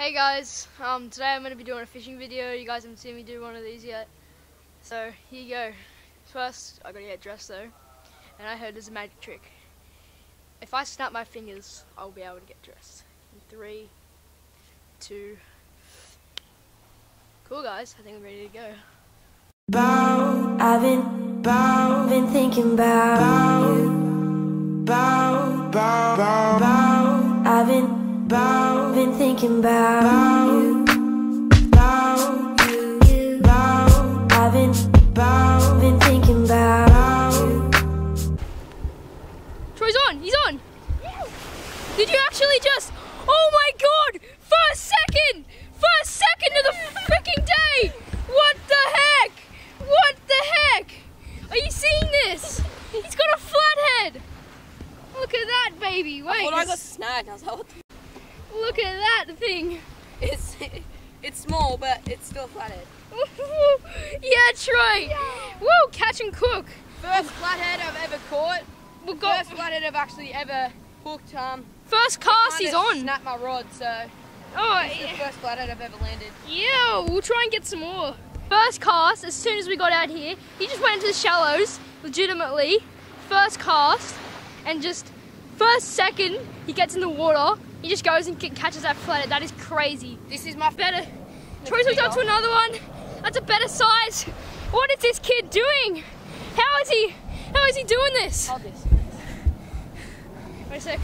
Hey guys, um, today I'm going to be doing a fishing video. You guys haven't seen me do one of these yet. So, here you go. First, I gotta get dressed though. And I heard there's a magic trick. If I snap my fingers, I'll be able to get dressed. In three, two, cool guys, I think I'm ready to go. Bow, I've been, bow, been thinking about you. Bow, bow, bow, bow. I've been, bow, been thinking about you. Bow, you, you, bow. I've been, bow, been thinking about you. Troy's on, he's on! Did you actually just, oh my god! First second! First second of the freaking day! What the heck? What the heck? Are you seeing this? He's got a flathead! Look at that baby, wait. Well, I got snagged. I was like, what the Look at that thing. It's it's small, but it's still flathead. yeah, Troy. Woo, catch and cook. First flathead I've ever caught. We've got First flathead I've actually ever hooked. Um, first cast. He's on. Snapped my rod, so Oh, it's the yeah. first flathead I've ever landed. Yeah, we'll try and get some more. First cast, as soon as we got out here, he just went into the shallows, legitimately. First cast, and just first second he gets in the water, he just goes and ca- catches that flathead. That is crazy. This is my Better. Troy's hooked up to another one. That's a better size. What is this kid doing? How is he? How is he doing this? Hold this. Wait a sec.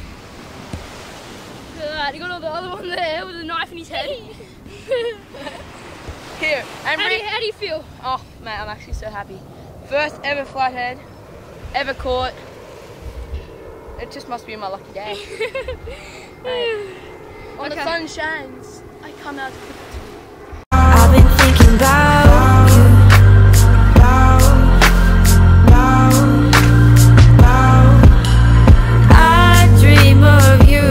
Look at that. He got all the other one there with a knife in his head. Here, and how, do you, how do you feel? oh man, I'm actually so happy. First ever flathead ever caught. It just must be my lucky day. When the sun shines, I come out. I've been thinking about you. Bow, bow, bow. I dream of you.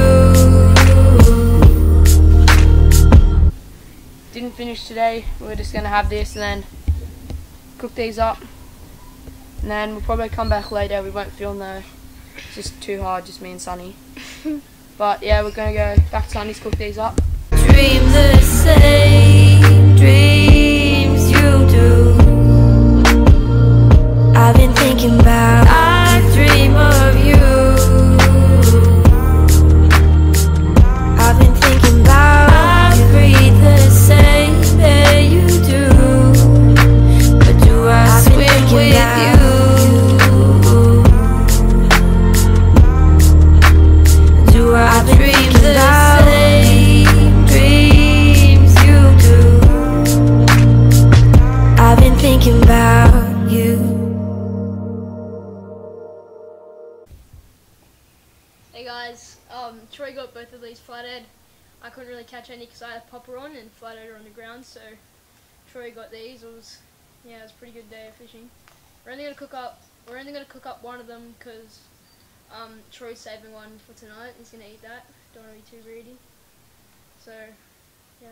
Didn't finish today. We're just gonna have this and then cook these up. And then we'll probably come back later. We won't film though. It's just too hard, just me and Sunny. but yeah, we're gonna go back to Sunny's cook these up. Couldn't really catch any because I had a popper on and flathead are on the ground, so Troy got these. It was, yeah, it was a pretty good day of fishing. We're only gonna cook up. We're only gonna cook up one of them because um, Troy's saving one for tonight. He's gonna eat that. Don't want to be too greedy. So, yeah.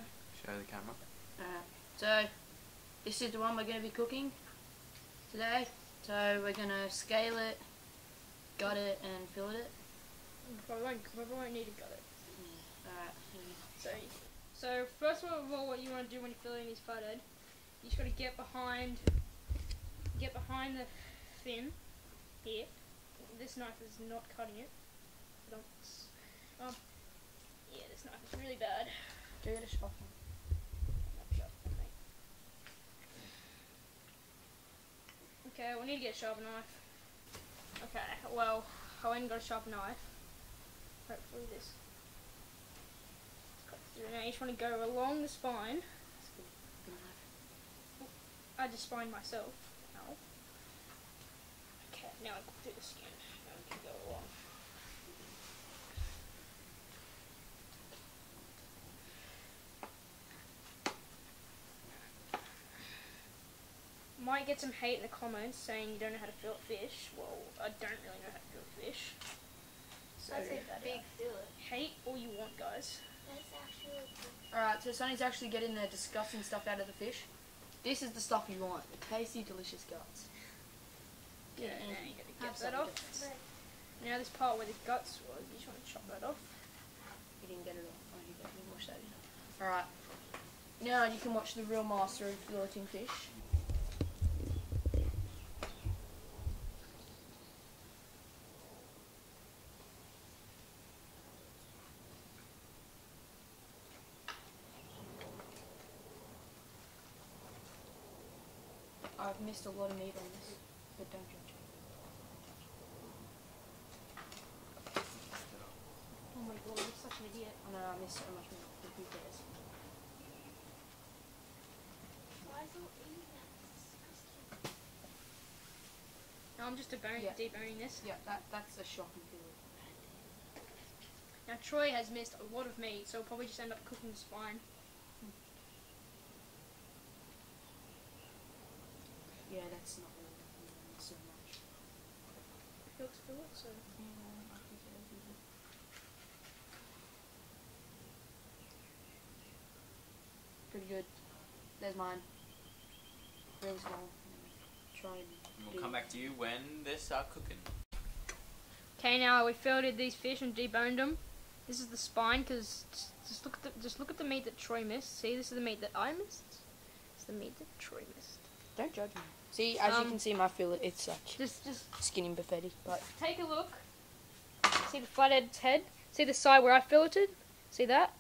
Show the camera. So this is the one we're gonna be cooking today. So we're gonna scale it, gut it, and fillet it. we probably won't, probably won't need to gut it. Alright. So, so first of all, what you want to do when you're filling these flathead, you just got to get behind, get behind the fin here. This knife is not cutting it. Don't, um, yeah, this knife is really bad. Do it a sharp, okay. Okay, we need to get a sharp knife. Okay, well, I went and got a sharp knife. Hopefully this. Now you just want to go along the spine. Oh, I just spined myself. Ow. Okay, now I can do the skin. Now I can go along. Might get some hate in the comments saying you don't know how to fillet fish. Well, I don't really know how to fillet fish. So That's a big fillet. hate all you want, guys. Alright, so Sunny's actually getting the disgusting stuff out of the fish. This is the stuff you want. The tasty, delicious guts. Yeah, Yeah, now you gotta get that off. guts. Now this part where the guts was, you just want to chop that off. You didn't get it all. Oh, you you washed that in. Alright. Now you can watch the real master of filleting fish. I've missed a lot of meat on this, but don't judge. Oh my god, you're such an idiot. I know I missed so much meat, but who cares? Now I'm just deboning, Yeah. deboning this. Yeah, that that's a shocking feeling. Now Troy has missed a lot of meat, so we'll probably just end up cooking the spine. Yeah, that's not really mm, so much. Looks fillet, so Pretty good. There's mine. Really small. Try and And we'll come back to you when they start cooking. Okay, now we filleted these fish and deboned them. This is the spine, because just look at the just look at the meat that Troy missed. See, this is the meat that I missed. It's the meat that Troy missed. Don't judge me. See, as you Um, can see, my fillet it's such Just just skinny buffetti, but take a look. See the flathead's head. See the side where I filleted. See that?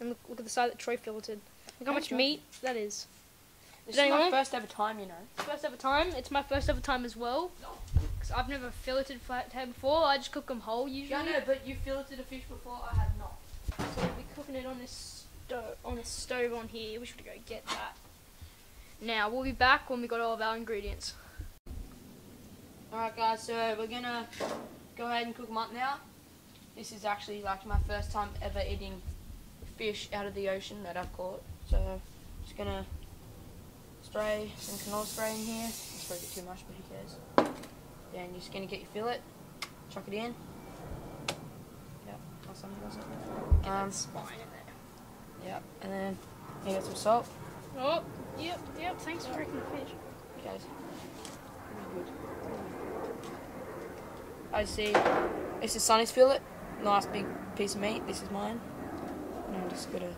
And look, look at the side that Troy filleted. Look how much meat that is. this Does is my first ever time, you know. First ever time. It's my first ever time as well. Cause I've never filleted flathead before. I just cook them whole usually. Yeah, I know, but you filleted a fish before. I have not. So we'll be cooking it on this stove on this stove on here. We should go get that. Now we'll be back when we got all of our ingredients. Alright guys, so we're gonna go ahead and cook them up now. This is actually like my first time ever eating fish out of the ocean that I've caught. So just gonna spray some canola spray in here. It's probably a bit too much, but who cares? Then you're just gonna get your fillet, chuck it in. Yep, or something it. Get Um, spine in there. Yep, and then you get some salt. Oh, yep, yep. Thanks for breaking the fish. guys. I see. This is Sonny's fillet. Nice big piece of meat. This is mine. And I'm just gonna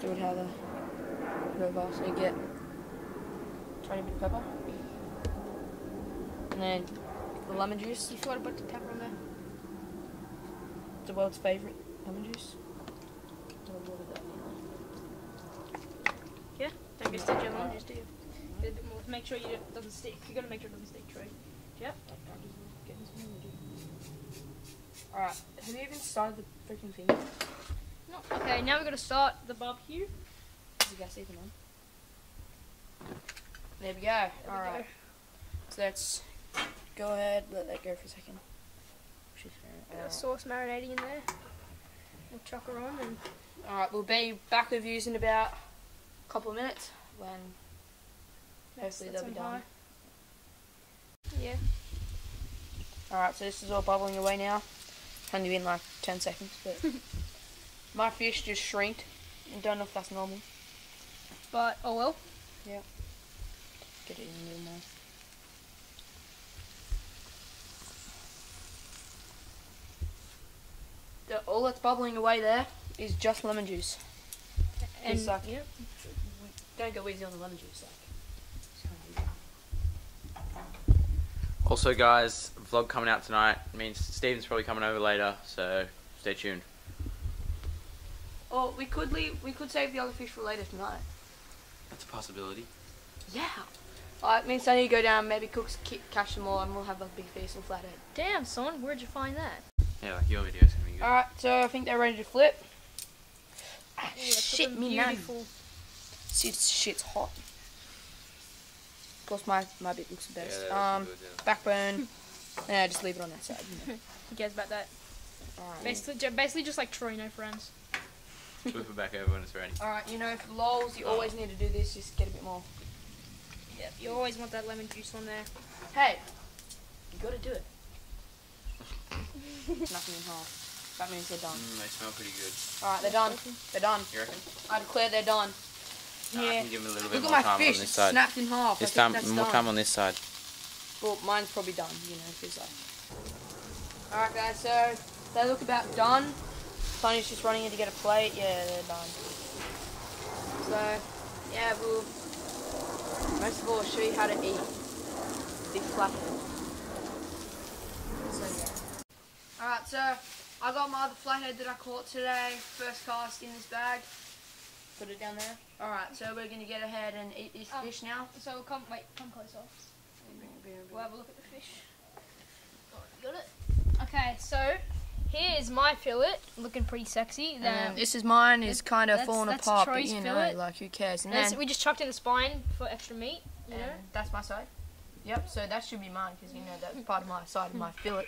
do it how the whoever. So you get tiny bit of pepper. And then the lemon juice. You forgot to put the pepper on there. The world's favourite lemon juice. Got a lot of that now. Yeah. Don't get stingy on Alright. just do you? Get a bit more. Make sure you it doesn't stick. You gotta make sure it doesn't stick, Troy. Yep. Alright, have you even started the freaking thing? No. Okay. Now we're gonna start the barbecue. Is the gas even on? There we go. Alright. So let's go ahead, let that go for a second. Got our sauce marinating in there. We'll chuck her on and Alright, we'll be back with you in about couple of minutes when hopefully they'll be done. high. Yeah. Alright, so this is all bubbling away now. Only been like 10 seconds, but my fish just shrinked. I don't know if that's normal. But oh well. Yeah. Get it in a little more. The, all that's bubbling away there is just lemon juice. And yep. Don't go easy on the lemon juice, like. Also, guys, vlog coming out tonight. means Steven's probably coming over later, so stay tuned. Or we could leave. We could save the other fish for later tonight. That's a possibility. Yeah. Alright, me and Sunny go down, maybe cook, ki- catch them all, and we'll have a big feast and flathead. Damn, son, where'd you find that? Yeah, like your video's gonna be good. Alright, so I think they're ready to flip. Ah, Ooh, that's shit, me nan. beautiful. See, this shit's hot. Of course, my, my bit looks the Yeah, best. that looks um, good, yeah. backbone. yeah, just leave it on that side. You know. Who cares about that? Alright. Basically, basically just like Troy, no friends. Flip it back over when it's ready. Alright, you know, for lols, you always need to do this, just get a bit more. Yep. You always want that lemon juice on there. Hey, you gotta do it. Nothing in half. That means they're done. Mm, they smell pretty good. Alright, they're done. They're done. You reckon? I declare they're done. I Yeah. can give them a little bit Look more at my time fish, on it's this side. snapped in half. This I time, more done. time on this side. Well, mine's probably done, you know, because like. Alright, guys, so they look about done. Sonny's just running in to get a plate. Yeah, they're done. So, yeah, we'll most of all show you how to eat big flathead. So, yeah. Alright, so I got my other flathead that I caught today. First cast in this bag. Put it down there. Alright, so we're going to get ahead and eat this Um, fish now. So come, wait, come closer. We'll have a look at the fish. Got it. Okay, so here's my fillet, looking pretty sexy. And Then this is mine. Is kind of that's- falling that's apart, but Troy's you know, fillet. like who cares? And that's- then we just chucked in the spine for extra meat. You know. and that's my side. Yep. So that should be mine because you know that's part of my side of my fillet.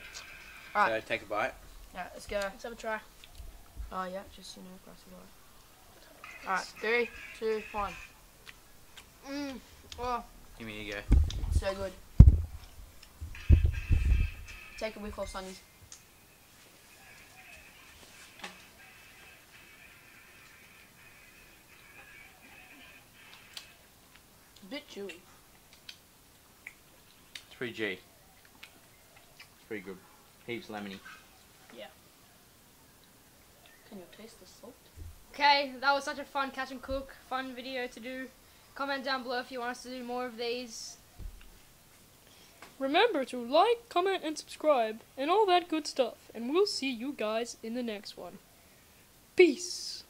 Alright. So take a bite. Alright, let's go. Let's have a try. Oh yeah, just you know, across the line. Alright, three, two, one. Mmm. Oh, Give me a go. so good. Take a whiff off Sonny's. A bit chewy. It's pretty G. It's pretty good. Heaps lemony. Yeah. Can you taste the salt? Okay, that was such a fun catch and cook, fun video to do. Comment down below if you want us to do more of these. Remember to like, comment, and subscribe, and all that good stuff. And we'll see you guys in the next one. Peace.